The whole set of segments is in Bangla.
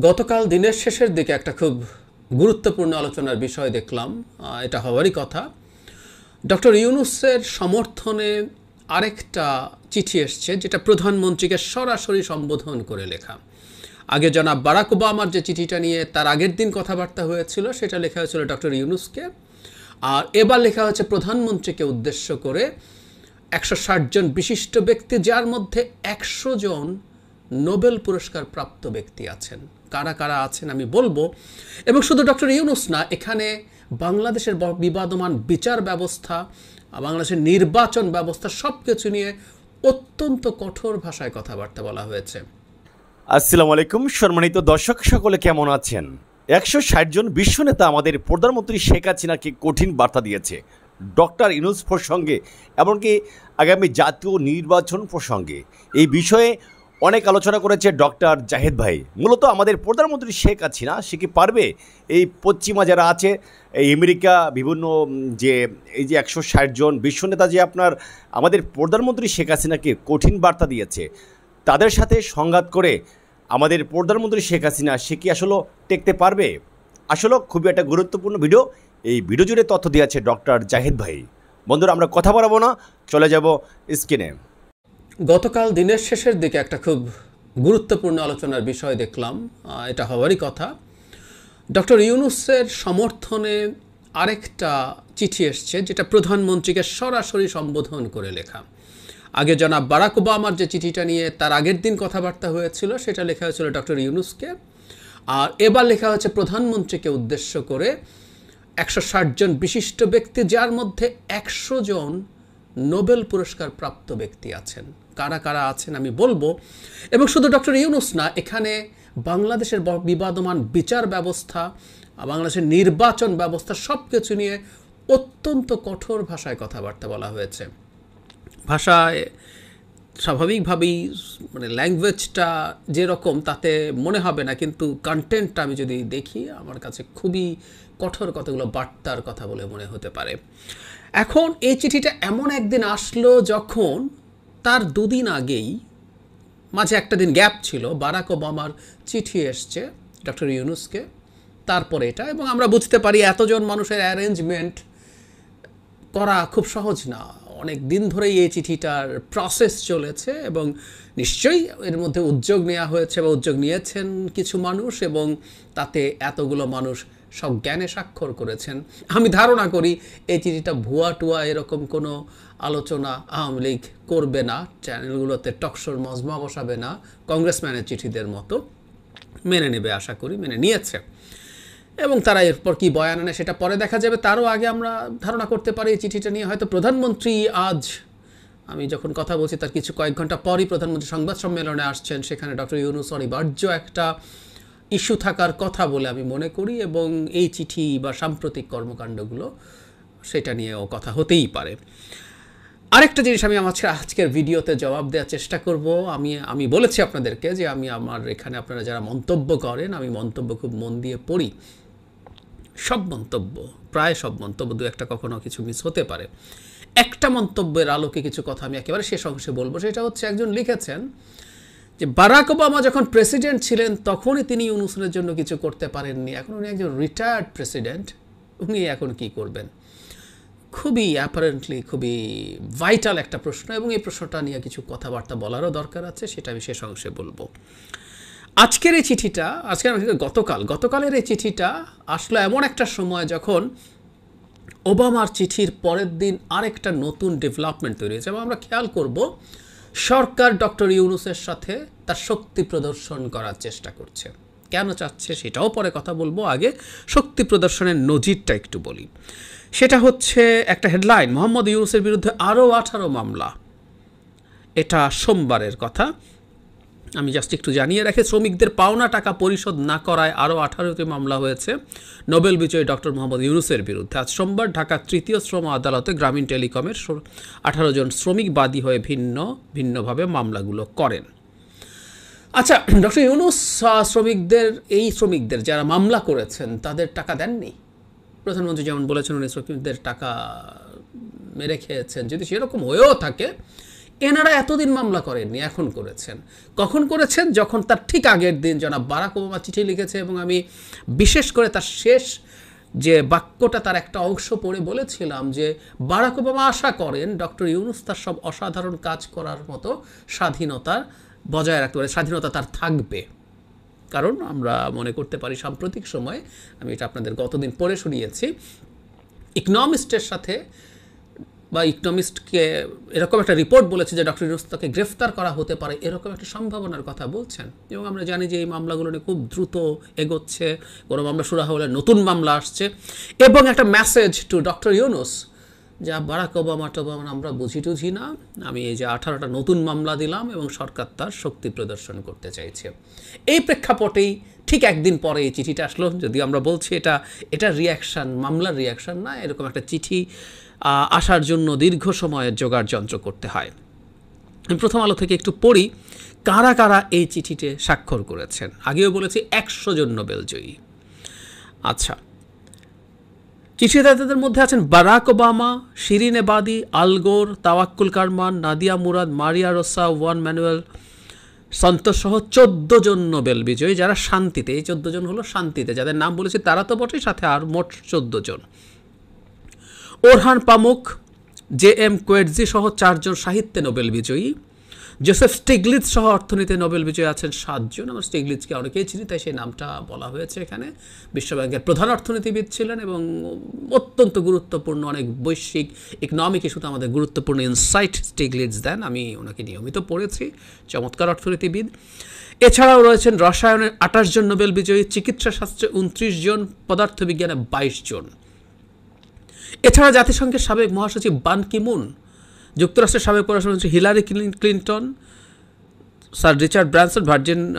গতকাল দিনের শেষের দিকে একটা খুব গুরুত্বপূর্ণ আলোচনার বিষয় দেখলাম। এটা হওয়ারই কথা। ডক্টর ইউনুসের সমর্থনে আরেকটা চিঠি এসছে, যেটা প্রধানমন্ত্রীকে সরাসরি সম্বোধন করে লেখা। আগে জনাব বারাক ওবামার যে চিঠিটা নিয়ে তার আগের দিন কথাবার্তা হয়েছিল, সেটা লেখা হয়েছিল ডক্টর ইউনুসকে। আর এবার লেখা হয়েছে, প্রধানমন্ত্রীকে উদ্দেশ্য করে একশো জন বিশিষ্ট ব্যক্তি, যার মধ্যে একশো জন নোবেল পুরস্কার প্রাপ্ত ব্যক্তি আছেন। কারা কারা আছেন আমি বলব। এবং শুধু ডক্টর ইউনুস না, এখানে বাংলাদেশের বিবাদমান বিচার ব্যবস্থা, বাংলাদেশের নির্বাচন ব্যবস্থা সব কিছু নিয়ে অত্যন্ত কঠোর ভাষায় কথাবার্তা বলা হয়েছে। আসসালামু আলাইকুম, সম্মানিত দর্শক, সকলে কেমন আছেন? একশো ষাট জন বিশ্ব নেতা আমাদের প্রধানমন্ত্রী শেখ হাসিনাকে কঠিন বার্তা দিয়েছে। ডক্টর ইনুস প্রসঙ্গে, এমনকি আগামী জাতীয় নির্বাচন প্রসঙ্গে। এই বিষয়ে অনেক আলোচনা করেছে ডক্টর জাহেদ ভাই। মূলত আমাদের প্রধানমন্ত্রী শেখ হাসিনা, সে কি পারবে এই পশ্চিমা যারা আছে, এই আমেরিকা, বিভিন্ন যে, এই যে একশো ষাট জন বিশ্ব নেতা যে আপনার, আমাদের প্রধানমন্ত্রী শেখ হাসিনাকে কঠিন বার্তা দিয়েছে, তাদের সাথে সংঘাত করে আমাদের প্রধানমন্ত্রী শেখ হাসিনা, সে কি আসলে টেকতে পারবে? আসলে খুবই একটা গুরুত্বপূর্ণ ভিডিও। এই ভিডিও জুড়ে তথ্য দিয়েছে ডক্টর জাহেদ ভাই। বন্ধুরা, আমরা কথা বাড়াবো না, চলে যাব স্ক্রিনে। গতকাল দিনের শেষের দিকে একটা খুব গুরুত্বপূর্ণ আলোচনার বিষয় দেখলাম এটা হওয়ারই কথা। ডক্টর ইউনুসের সমর্থনে আরেকটা চিঠি এসছে, যেটা প্রধানমন্ত্রীকে সরাসরি সম্বোধন করে লেখা। আগে জনাব বারাক ওবামার যে চিঠিটা নিয়ে তার আগের দিন কথাবার্তা হয়েছিল, সেটা লেখা হয়েছিল ডক্টর ইউনুসকে। আর এবার লেখা হয়েছে, প্রধানমন্ত্রীকে উদ্দেশ্য করে একশো জন বিশিষ্ট ব্যক্তি, যার মধ্যে একশো জন নোবেল পুরস্কার প্রাপ্ত ব্যক্তি আছেন। কারা কারা আছেন আমি বলব। এবং শুধু ডক্টর ইউনুস না, এখানে বাংলাদেশের বিবাদমান বিচার ব্যবস্থা, বাংলাদেশের নির্বাচন ব্যবস্থা সব কিছু নিয়ে অত্যন্ত কঠোর ভাষায় কথাবার্তা বলা হয়েছে। ভাষায় স্বাভাবিকভাবেই মানে ল্যাঙ্গুয়েজটা যেরকম তাতে মনে হবে না, কিন্তু কন্টেন্টটা আমি যদি দেখি, আমার কাছে খুবই কঠোর কতগুলো বার্তার কথা বলে মনে হতে পারে। এখন এই চিঠিটা এমন একদিন আসলো যখন তার দুদিন আগেই মাঝে একটা দিন গ্যাপ ছিল, বারাক ওবামার চিঠি এসছে ডক্টর ইউনুসকে, তারপরে এটা এবং আমরা বুঝতে পারি এতজন মানুষের অ্যারেঞ্জমেন্ট করা খুব সহজ না। অনেক দিন ধরেই এই চিঠিটার প্রসেস চলেছে এবং নিশ্চয়ই এর মধ্যে উদ্যোগ নেওয়া হয়েছে বা উদ্যোগ নিয়েছেন কিছু মানুষ এবং তাতে এতগুলো মানুষ সব জ্ঞানে স্বাক্ষর করেছেন। আমি ধারণা করি এই চিঠিটা ভুয়া টুয়া এরকম কোনো আলোচনা আওয়ামী লীগ করবে না, চ্যানেলগুলোতে টকশোর মজমা বসাবে না কংগ্রেসম্যানের চিঠিদের মতো মেনে নেবে আশা করি, মেনে নিয়েছে। এবং তারা এরপর কি বয়ান আনে সেটা পরে দেখা যাবে, তারও আগে আমরা ধারণা করতে পারি এই চিঠিটা নিয়ে। হয়তো প্রধানমন্ত্রী আজ, আমি যখন কথা বলছি তার কিছু কয়েক ঘণ্টা পরই প্রধানমন্ত্রী সংবাদ সম্মেলনে আসছেন, সেখানে ডক্টর ইউনুস অনিবার্য একটা ইস্যু থাকার কথা বলে আমি মনে করি এবং এই চিঠি বা সাম্প্রতিক কর্মকাণ্ডগুলো সেটা নিয়েও কথা হতেই পারে। আরেকটা জিনিস আমি আমার আজকে- আজকের ভিডিওতে জবাব দেওয়ার চেষ্টা করব। আমি আমি বলেছি আপনাদেরকে যে আমি আমার এখানে আপনারা যারা মন্তব্য করেন, আমি মন্তব্য খুব মন দিয়ে পড়ি। সব মন্তব্য, প্রায় সব মন্তব্য, দু একটা কখনো কিছু মিস হতে পারে। একটা মন্তব্যের আলোকে কিছু কথা আমি একেবারে শেষ অংশে বলব, সেটা হচ্ছে একজন লিখেছেন যে, বারাক ওবামা যখন প্রেসিডেন্ট ছিলেন, তখনই তিনি ইউনুসের জন্য কিছু করতে পারেননি। এখন উনি একজন রিটায়ার্ড প্রেসিডেন্ট উনি এখন কি করবেন? খুবই অ্যাপারেন্টলি খুবই ভাইটাল একটা প্রশ্ন এবং এই প্রশ্নটা নিয়ে কিছু কথাবার্তা বলারও দরকার আছে, সেটা আমি শেষ অংশে বলব। আজকের এই চিঠিটা, আজকের গতকাল, গতকালের এই চিঠিটা আসলো এমন একটা সময় যখন ওবামার চিঠির পরের দিন আরেকটা নতুন ডেভেলপমেন্ট তৈরি হয়েছে এবং আমরা খেয়াল করব সরকার ডক্টর ইউনুসের সাথে তার শক্তি প্রদর্শন করার চেষ্টা করছে। কেন চাচ্ছে সেটাও পরে কথা বলব। আগে শক্তি প্রদর্শনের নজিরটা একটু বলি। সেটা হচ্ছে একটা হেডলাইন, মোহাম্মদ ইউনুসের বিরুদ্ধে আরও আঠারো মামলা। এটা সোমবারের কথা। আমি জাস্ট একটু জানিয়ে রাখি, শ্রমিকদের পাওনা টাকা পরিশোধ না করায় আরও আঠারোটি মামলা হয়েছে নোবেল বিজয়ী ডক্টর মোহাম্মদ ইউনুসের বিরুদ্ধে। আজ সোমবার ঢাকা তৃতীয় শ্রম আদালতে গ্রামীণ টেলিকমের আঠারো জন শ্রমিক বাদী হয়ে ভিন্ন, ভিন্নভাবে মামলাগুলো করেন। আচ্ছা ডক্টর ইউনুস শ্রমিকদের, এই শ্রমিকদের যারা মামলা করেছেন, তাদের টাকা দেননি? প্রধানমন্ত্রী যেমন বলেছেন, উনি শ্রমিকদের টাকা মেরে খেয়েছেন। যদি সেরকম হয়েও থাকে, এনারা এতদিন মামলা করেননি, এখন করেছেন। কখন করেছেন? যখন তার ঠিক আগের দিন জনাব বারাক ওবামা চিঠি লিখেছে এবং আমি বিশেষ করে তার শেষ যে বাক্যটা তার একটা অংশ পড়ে বলেছিলাম যে, বারাক ওবামা আশা করেন ডক্টর ইউনুস তার সব অসাধারণ কাজ করার মতো স্বাধীনতা বজায় রাখতে পারে, স্বাধীনতা তার থাকবে। কারণ আমরা মনে করতে পারি সাম্প্রতিক সময়ে, আমি এটা আপনাদের গতদিন পরে শুনিয়েছি, ইকনমিস্টের সাথে বা ইকনমিস্টকে এরকম একটা রিপোর্ট বলেছে যে ডক্টর ইউনুস তাকে গ্রেফতার করা হতে পারে, এরকম একটা সম্ভাবনার কথা বলছেন। এবং আমরা জানি যে এই মামলাগুলো নিয়ে খুব দ্রুত এগোচ্ছে, কোনো মামলা শুরু হলে নতুন মামলা আসছে। এবং একটা মেসেজ টু ডক্টর ইউনুস যা বারাক ওবামা টোবামা, আমরা বুঝি টুঝি না। আমি এই যে আঠারোটা নতুন মামলা দিলাম এবং সরকার তার শক্তি প্রদর্শন করতে চাইছে। এই প্রেক্ষাপটেই ঠিক একদিন পরে এই চিঠিটা আসলো। যদি আমরা বলছি এটা এটা রিয়াকশান মামলার রিয়াকশান না, এরকম একটা চিঠি আসার জন্য দীর্ঘ সময়ের জোগাড় যন্ত্র করতে হয়। আমি প্রথম আলো থেকে একটু পড়ি, কারা কারা এই চিঠিতে স্বাক্ষর করেছেন? আগেও বলেছি একশো জন নোবেল জয়ী আচ্ছা চিঠিদাতাদের মধ্যে আছেন Barack Obama, Shirin Ebadi Al Gore Tawakkol Karman, Nadia Murad, Maria Ressa, Juan Manuel Santos সহ চোদ্দ জন নোবেল বিজয়ী যারা শান্তিতে, এই চোদ্দ জন হলো শান্তিতে। যাদের নাম বলেছি তারা তো বটেই, সাথে আর মোট চোদ্দ জন। Orhan Pamuk, J M Coetzee সহ চারজন সাহিত্যে নোবেল বিজয়ী। জোসেফ স্টিগলিৎস সহ অর্থনীতি নোবেল বিজয়ী আছেন সাতজন। আমার স্টিগলিৎসকে অনেকেই চিনি, তাই সেই নামটা বলা হয়েছে এখানে। বিশ্বব্যাংকের প্রধান অর্থনীতিবিদ ছিলেন এবং অত্যন্ত গুরুত্বপূর্ণ অনেক বৈশ্বিক ইকনমিক ইস্যুতে আমাদের গুরুত্বপূর্ণ ইনসাইট স্টিগলিৎস দেন। আমি ওনাকে নিয়মিত পড়েছি, চমৎকার অর্থনীতিবিদ। এছাড়াও রয়েছেন রসায়নের আঠাশ জন নোবেল বিজয়ী, চিকিৎসা শাস্ত্রে উনত্রিশ জন, পদার্থবিজ্ঞানে বাইশ জন। এছাড়া জাতিসংঘের সাবেক মহাসচিব বান কিমুন যুক্তরাষ্ট্রের সাবেক পররাষ্ট্রমন্ত্রী Hillary clean- Clinton, sir Richard Branson, Virgin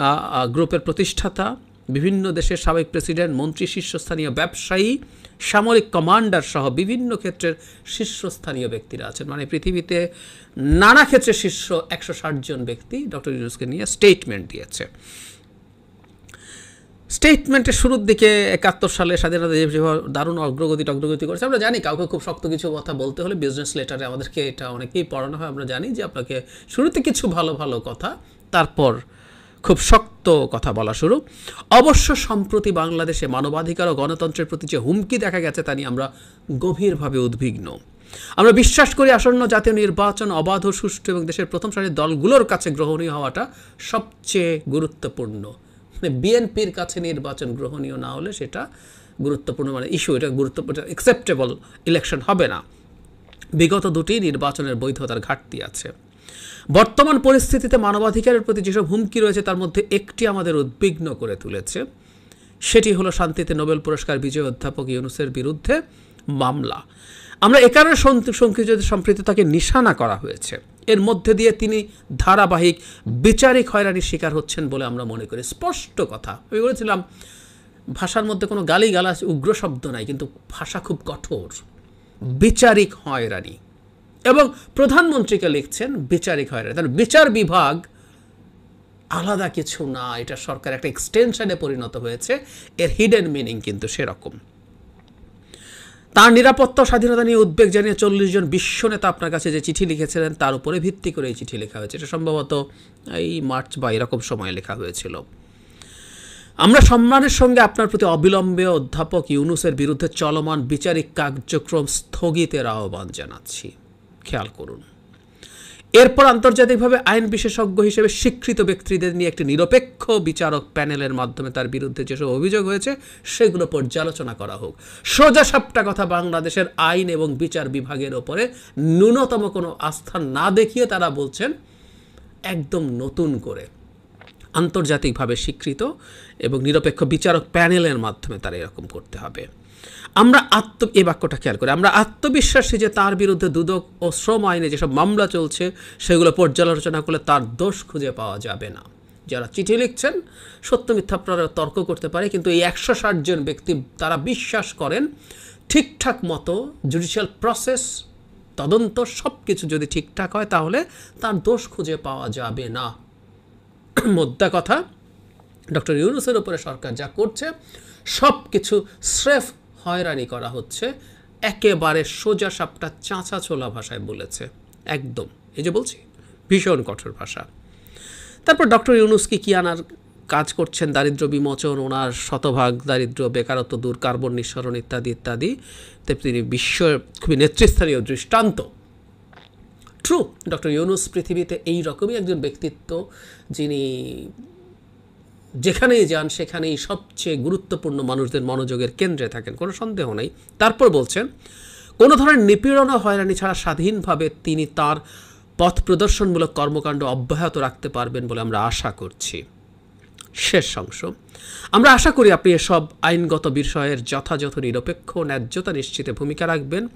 গ্রুপের প্রতিষ্ঠাতা, বিভিন্ন দেশের সাবেক প্রেসিডেন্ট, মন্ত্রী, শীর্ষস্থানীয় ব্যবসায়ী, সামরিক কমান্ডার সহ বিভিন্ন ক্ষেত্রের শীর্ষস্থানীয় ব্যক্তিরা আছেন। মানে পৃথিবীতে নানা ক্ষেত্রে শীর্ষ একশো ষাট জন ব্যক্তি ডক্টর ইউনুসকে নিয়ে স্টেটমেন্ট দিয়েছে। স্টেটমেন্টের শুরুর দিকে একাত্তর সালে স্বাধীনতা দিবস দারুণ অগ্রগতি অগ্রগতি করেছে, আমরা জানি কাউকে খুব শক্ত কিছু কথা বলতে হলে বিজনেস লেটারে আমাদেরকে এটা অনেকেই পড়ানো হয়, আমরা জানি যে আপনাকে শুরুতে কিছু ভালো ভালো কথা, তারপর খুব শক্ত কথা বলা শুরু। অবশ্য সম্প্রতি বাংলাদেশে মানবাধিকার ও গণতন্ত্রের প্রতি যে হুমকি দেখা গেছে তা নিয়ে আমরা গভীরভাবে উদ্বিগ্ন। আমরা বিশ্বাস করি আসন্ন জাতীয় নির্বাচন অবাধ সুষ্ঠু এবং দেশের প্রথম সারির দলগুলোর কাছে গ্রহণীয় হওয়াটা সবচেয়ে গুরুত্বপূর্ণ। বিএনপির কাছে নির্বাচন গ্রহণীয় না হলে সেটা গুরুত্বপূর্ণ মানে ইস্যু এটা গুরুত্বপূর্ণ অ্যাকসেপ্টেবল ইলেকশন হবে না। বিগত দুটি নির্বাচনের বৈধতার ঘাটতি আছে। বর্তমান পরিস্থিতিতে মানবাধিকারের প্রতি যেসব হুমকি রয়েছে, তার মধ্যে একটি আমাদের উদ্বিগ্ন করে তুলেছে। সেটি হলো শান্তিতে নোবেল পুরস্কার বিজয়ী অধ্যাপক ইউনুসের বিরুদ্ধে মামলা। আমরা এ কারণে সংক্ষিপ্ত সম্প্রীতি তাকে নিশানা করা হয়েছে। এর মধ্যে দিয়ে তিনি ধারাবাহিক বিচারিক হয়রানির শিকার হচ্ছেন বলে আমরা মনে করি। স্পষ্ট কথা। আমি বলেছিলাম, ভাষার মধ্যে কোনো গালি গালাজ উগ্র শব্দ নাই, কিন্তু ভাষা খুব কঠোর। বিচারিক হয়রানি। এবং প্রধানমন্ত্রীকে লিখছেন বিচারিক হয়রানি। তার বিচার বিভাগ আলাদা কিছু না। এটা সরকার একটা এক্সটেনশনে পরিণত হয়েছে। এর হিডেন মিনিং কিন্তু সেরকম। তার নিরাপত্তা স্বাধীনতা নিয়ে উদ্বেগ জানিয়ে চল্লিশ জন বিশ্ব নেতা আপনার কাছে যে চিঠি লিখেছিলেন, তার উপরে ভিত্তি করে এই চিঠি লেখা হয়েছে। এটা সম্ভবত এই মার্চ বা এরকম সময় লেখা হয়েছিল। আমরা সম্মানের সঙ্গে আপনার প্রতি অবিলম্বে অধ্যাপক ইউনুসের বিরুদ্ধে চলমান বিচারিক কার্যক্রম স্থগিতের আহ্বান জানাচ্ছি। খেয়াল করুন। এরপর আন্তর্জাতিকভাবে আইন বিশেষজ্ঞ হিসেবে স্বীকৃত ব্যক্তিদের নিয়ে একটি নিরপেক্ষ বিচারক প্যানেলের মাধ্যমে তার বিরুদ্ধে যেসব অভিযোগ হয়েছে, সেগুলো পর্যালোচনা করা হোক। সোজা সাপটা কথা বাংলাদেশের আইন এবং বিচার বিভাগের ওপরে ন্যূনতম কোনো আস্থা না দেখিয়ে তারা বলছেন, একদম নতুন করে আন্তর্জাতিকভাবে স্বীকৃত এবং নিরপেক্ষ বিচারক প্যানেলের মাধ্যমে তারা এরকম করতে হবে। আমরা আত্ম, এই বাক্যটা খেয়াল করি, আমরা আত্মবিশ্বাসী যে তার বিরুদ্ধে দুদক ও শ্রম আইনে যেসব মামলা চলছে, সেগুলো পর্যালোচনা করলে তার দোষ খুঁজে পাওয়া যাবে না। যারা চিঠি লিখছেন, সত্য মিথ্যা আপনারা তর্ক করতে পারে, কিন্তু এই একশো ষাট জন ব্যক্তি তারা বিশ্বাস করেন, ঠিকঠাক মতো জুডিশিয়াল প্রসেস তদন্ত সব কিছু যদি ঠিকঠাক হয়, তাহলে তার দোষ খুঁজে পাওয়া যাবে না। মোদ্দা কথা, ডক্টর ইউনুসের উপরে সরকার যা করছে সব কিছু স্রেফ হয়রানি করা হচ্ছে। একেবারে সোজা সাপটা চাঁচা ছোলা ভাষায় বলেছে। একদম, এই যে বলছি, ভীষণ কঠোর ভাষা। তারপর ডক্টর ইউনুসকে কি আনার কাজ করছেন? দারিদ্র বিমোচন, ওনার শতভাগ দারিদ্র বেকারত্ব দূর, কার্বন নিঃসরণ ইত্যাদি ইত্যাদি। তিনি বিশ্ব খুবই নেতৃস্থানীয় দৃষ্টান্ত। ট্রু ডক্টর ইউনুস পৃথিবীতে এই রকমই একজন ব্যক্তিত্ব যিনি যেখানেই যান, সেখানেই সবচেয়ে গুরুত্বপূর্ণ মানুষদের মনোযোগের কেন্দ্রে থাকেন, কোনো সন্দেহ নেই। তারপর বলছেন, কোনো ধরনের নিপীড়ন ও হয়রানি ছাড়া স্বাধীনভাবে তিনি তার পথ প্রদর্শনমূলক কর্মকাণ্ড অব্যাহত রাখতে পারবেন বলে আমরা আশা করছি। শেষ অংশ। আমরা আশা করি আপনি এসব আইনগত বিষয়ের যথাযথ, নিরপেক্ষ, ন্যায্যতা নিশ্চিতে ভূমিকা রাখবেন।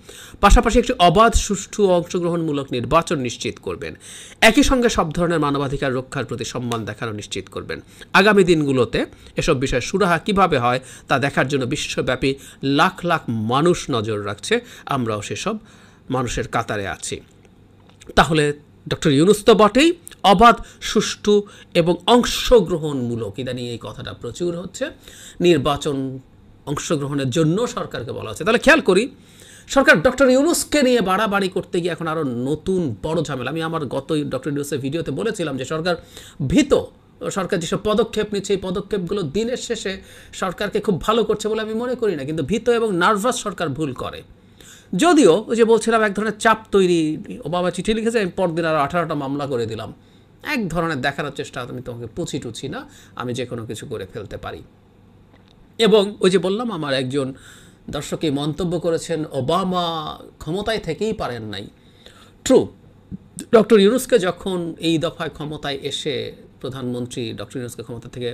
পাশাপাশি একটি অবাধ, সুষ্ঠু অংশগ্রহণমূলক নির্বাচন নিশ্চিত করবেন। একই সঙ্গে সব ধরনের মানবাধিকার রক্ষার প্রতি সম্মান দেখানো নিশ্চিত করবেন। আগামী দিনগুলোতে এসব বিষয়ে সুরাহা কীভাবে হয়, তা দেখার জন্য বিশ্বব্যাপী লাখ লাখ মানুষ নজর রাখছে। আমরাও সেসব মানুষের কাতারে আছি। তাহলে ডক্টর ইউনুস তো বটেই। অবাধ, সুষ্ঠু এবং অংশগ্রহণমূলক। ইদানিং এই কথাটা প্রচুর হচ্ছে। নির্বাচন অংশগ্রহণের জন্য সরকারকে বলা হচ্ছে। তাহলে খেয়াল করি, সরকার ডক্টর ইউনুসকে নিয়ে বাড়াবাড়ি করতে গিয়ে এখন আরও নতুন বড় ঝামেলা। আমি আমার গত ডক্টর ইউনুসের ভিডিওতে বলেছিলাম যে সরকার ভীত, সরকার যেসব পদক্ষেপ নিচ্ছে, এই পদক্ষেপগুলো দিনের শেষে সরকারকে খুব ভালো করছে বলে আমি মনে করি না, কিন্তু ভীত এবং নার্ভাস সরকার ভুল করে। যদিও ওই যে বলছিলাম, এক ধরনের চাপ তৈরি, ওবামা চিঠি লিখেছে, আমি পরদিন আরও আঠারোটা মামলা করে দিলাম। এক ধরনের দেখানোর চেষ্টা আমি তোমাকে পুছি টুছি না, আমি যে কোনো কিছু করে ফেলতে পারি। এবং ওই যে বললাম, আমার একজন দর্শকই মন্তব্য করেছেন, ওবামা ক্ষমতায় থেকেই পারেন নাই। ট্রু ডক্টর ইউনুসকে যখন এই দফায় ক্ষমতায় এসে প্রধানমন্ত্রী ডক্টর ইউনুসকে ক্ষমতা থেকে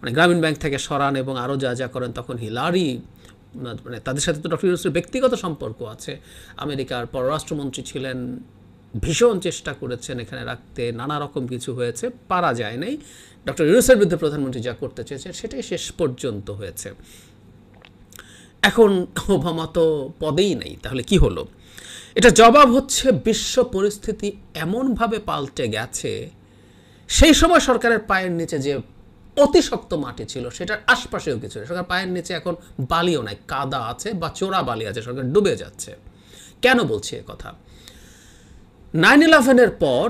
মানে গ্রামীণ ব্যাংক থেকে সরান এবং আরও যা যা করেন, তখন হিলারি মানে তাদের সাথে তো ডক্টর ইউনুসের ব্যক্তিগত সম্পর্ক আছে। আমেরিকার পররাষ্ট্রমন্ত্রী ছিলেন ভীষণ চেষ্টা করেছেন এখানে রাখতে, নানা রকম কিছু হয়েছে, পারা যায় নাই ডক্টর ইউনুসের বিরুদ্ধে প্রধানমন্ত্রী যা করতে চেয়েছেন, সেটাই শেষ পর্যন্ত হয়েছে। এখন ওবামা তো পদেই নেই, তাহলে কি হলো? এটা জবাব হচ্ছে, বিশ্ব পরিস্থিতি এমনভাবে পাল্টে গেছে, সেই সময় সরকারের পায়ের নিচে যে অতি শক্ত মাটি ছিল, সেটার আশপাশেও কিছু সরকার পায়ের নিচে এখন বালিও নাই, কাদা আছে বা চোরা বালি আছে, সরকার ডুবে যাচ্ছে। কেন বলছি কথা? নাইন ইলেভেনের পর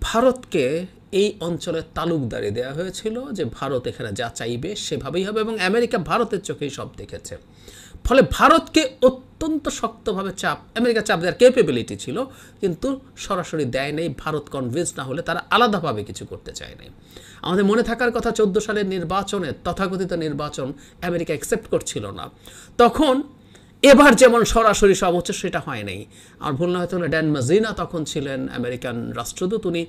ভারতকে এই অঞ্চলে তালুকদারি দেওয়া হয়েছিল যে ভারত এখানে যা চাইবে সেভাবেই হবে এবং আমেরিকা ভারতের চোখেই সব দেখেছে। ফলে ভারতকে অত্যন্ত শক্তভাবে চাপ, আমেরিকা চাপ দেওয়ার ক্যাপেবিলিটি ছিল, কিন্তু সরাসরি দেয় নেই, ভারত কনভিন্স না হলে তারা আলাদাভাবে কিছু করতে চায় নাই। আমাদের মনে থাকার কথা, চোদ্দ সালের নির্বাচনে তথাকথিত নির্বাচন আমেরিকা অ্যাকসেপ্ট করছিল না। তখন এবার যেমন সরাসরি সব হচ্ছে, সেটা হয় নাই। আর ভুল না হয়তো ড্যান মাজিনা তখন ছিলেন আমেরিকান রাষ্ট্রদূত। উনি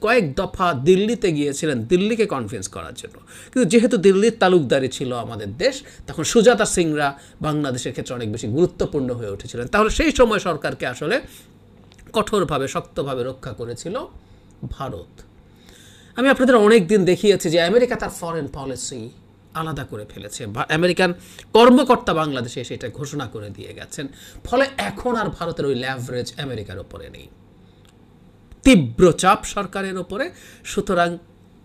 কয়েক দফা দিল্লিতে গিয়েছিলেন, দিল্লিকে কনভিন্স করার জন্য। কিন্তু যেহেতু দিল্লির তালুকদারি ছিল আমাদের দেশ, তখন সুজাতা সিংরা বাংলাদেশের ক্ষেত্রে অনেক বেশি গুরুত্বপূর্ণ হয়ে উঠেছিলেন। তাহলে সেই সময় সরকারকে আসলে কঠোরভাবে, শক্তভাবে রক্ষা করেছিল ভারত। আমি আপনাদের অনেক দিন দেখিয়েছি যে আমেরিকা তার ফরেন পলিসি আলাদা করে ফেলেছে বা আমেরিকান কর্মকর্তা বাংলাদেশে এসে এটা ঘোষণা করে দিয়ে গেছেন। ফলে এখন আর ভারতের ওই ল্যাভারেজ আমেরিকার ওপরে নেই। তীব্র চাপ সরকারের ওপরে। সুতরাং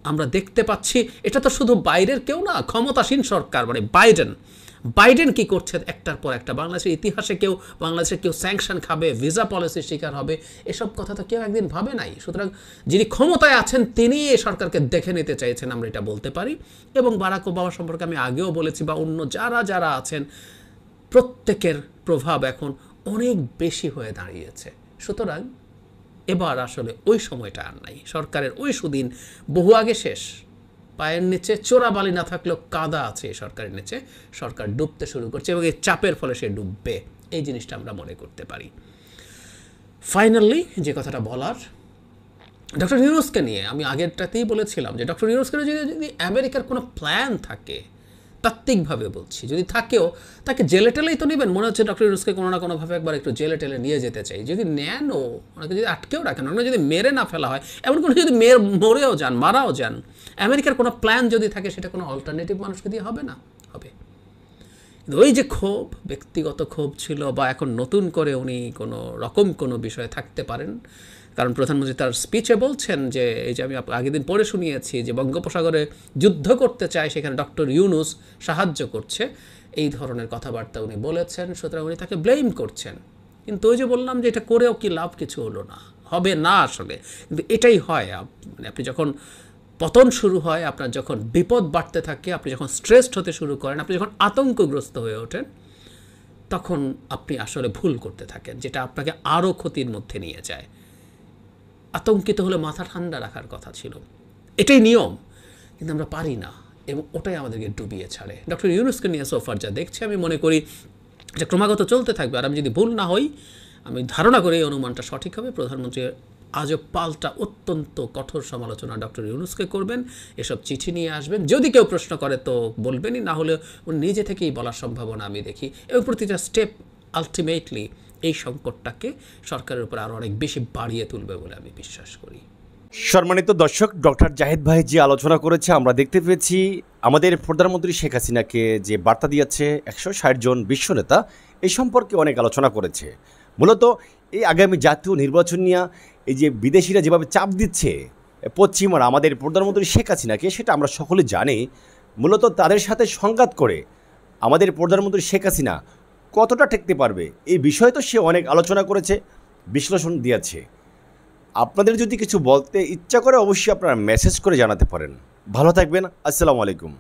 আমরা দেখতে পাচ্ছি, এটা তো শুধু বাইরের কেউ না, ক্ষমতাসীন সরকার মানে বাইডেন বাইডেন কি করছে একটার পর একটা? বাংলাদেশের ইতিহাসে কেউ, বাংলাদেশের কেউ স্যাংশন খাবে ভিসা পলিসির শিকার হবে, এসব কথা তো কেউ একদিন ভাবে নাই। সুতরাং যিনি ক্ষমতায় আছেন, তিনি এই সরকারকে দেখে নিতে চাইছেন, আমরা এটা বলতে পারি। এবং বারাক ওবামা সম্পর্কে আমি আগেও বলেছি, বা অন্য যারা যারা আছেন, প্রত্যেকের প্রভাব এখন অনেক বেশি হয়ে দাঁড়িয়েছে। সুতরাং এবার আসলে ওই সময়টা আর নাই। সরকারের ওই সুদিন বহু আগে শেষ। পায়ের নিচে চোরাবালি না থাকলেও কাদা আছে সরকারের নিচে। সরকার ডুবতে শুরু করছে এবং এই চাপের ফলে সে ডুববে। এই জিনিসটা আমরা মনে করতে পারি। ফাইনালি যে কথাটা বলার, ডক্টর ইউনুসকে নিয়ে আমি আগেরটাতেই বলেছিলাম যে ডক্টর ইউনুসকে নিয়ে যদি যদি আমেরিকার কোনো প্ল্যান থাকে, তাত্ত্বিকভাবে বলছি, যদি থাকেও তাকে জেলে টেলেই তো নেবেন। মনে হচ্ছে ডক্টর ইউনুসকে কোনো না কোনোভাবে একবার একটু জেলে টেলে নিয়ে যেতে চাই। যদি নেনও, ওনাকে যদি আটকেও রাখেন, ওনাকে যদি মেরে না ফেলা হয়, এমন কোনো যদি মেরে, মরেও যান, মারাও যান আমেরিকার কোনো প্ল্যান যদি থাকে, সেটা কোনো অল্টারনেটিভ মানুষকে দিয়ে হবে না? হবে। ওই যে ক্ষোভ, ব্যক্তিগত ক্ষোভ ছিল বা এখন নতুন করে উনি কোনো রকম কোনো বিষয়ে থাকতে পারেন, কারণ প্রধানমন্ত্রী তার স্পিচে বলছেন যে, এই যে আমি আগের দিন পড়ে শুনিয়েছি যে বঙ্গোপসাগরে যুদ্ধ করতে চায়, সেখানে ডক্টর ইউনুস সাহায্য করছে, এই ধরনের কথাবার্তা উনি বলেছেন, সুতরাং উনি তাকে ব্লেম করছেন। কিন্তু ওই যে বললাম যে এটা করেও কি লাভ? কিছু হলো না। হবে না আসলে। কিন্তু এটাই হয় মানে আপনি যখন পতন শুরু হয়, আপনার যখন বিপদ বাড়তে থাকে, আপনি যখন স্ট্রেসড হতে শুরু করেন, আপনি যখন আতঙ্কগ্রস্ত হয়ে ওঠেন, তখন আপনি আসলে ভুল করতে থাকেন, যেটা আপনাকে আরও ক্ষতির মধ্যে নিয়ে যায়। আতঙ্কিত হলে মাথা ঠান্ডা রাখার কথা ছিল। এটাই নিয়ম, কিন্তু আমরা পারি না, এবং ওটাই আমাদেরকে ডুবিয়ে ছাড়ে। ডক্টর ইউনুসকে নিয়ে সোফার যা দেখছি, আমি মনে করি এটা ক্রমাগত চলতে থাকবে। আর আমি যদি ভুল না হই, আমি ধারণা করি এই অনুমানটা সঠিক হবে। প্রধানমন্ত্রী আজও পাল্টা অত্যন্ত কঠোর সমালোচনা ডক্টর ইউনুসকে করবেন। এসব চিঠি নিয়ে আসবেন। যদি কেউ প্রশ্ন করে তো বলবেনই, না হলে উনি নিজে থেকেই বলার সম্ভাবনা আমি দেখি। এবং প্রতিটা স্টেপ আলটিমেটলি এই সংকটটাকে সরকারের উপর আরও অনেক বেশি বাড়িয়ে তুলবে বলে আমি বিশ্বাস করি। সম্মানিত দর্শক, ডক্টর জাহিদ ভাই যে আলোচনা করেছে, আমরা দেখতে পেয়েছি আমাদের প্রধানমন্ত্রী শেখ হাসিনাকে যে বার্তা দিয়েছে, একশো ষাট জন বিশ্ব নেতা এই সম্পর্কে অনেক আলোচনা করেছে। মূলত এই আগামী জাতীয় নির্বাচন নিয়ে এই যে বিদেশিরা যেভাবে চাপ দিচ্ছে পশ্চিমারা আমাদের প্রধানমন্ত্রী শেখ হাসিনাকে, সেটা আমরা সকলে জানি, মূলত তাদের সাথে সংঘাত করে আমাদের প্রধানমন্ত্রী শেখ হাসিনা কতটা টেকতে পারবে, এই বিষয়ে তো সে অনেক আলোচনা করেছে, বিশ্লেষণ দিয়েছে। আপনাদের যদি কিছু বলতে ইচ্ছা করে, অবশ্যই আপনারা মেসেজ করে জানাতে পারেন। ভালো থাকবেন, আসসালামু আলাইকুম।